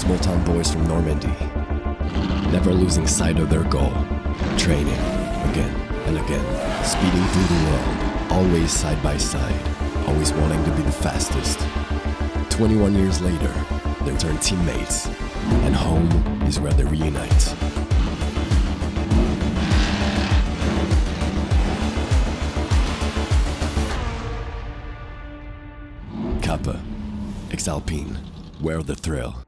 small town boys from Normandy, never losing sight of their goal, training again and again, speeding through the world, always side by side, always wanting to be the fastest. 21 years later, they turn teammates, and home is where they reunite. Kappa, Exalpine, wear the thrill.